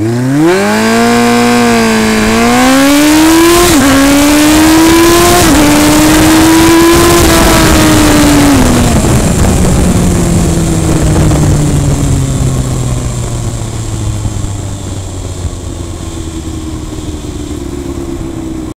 mm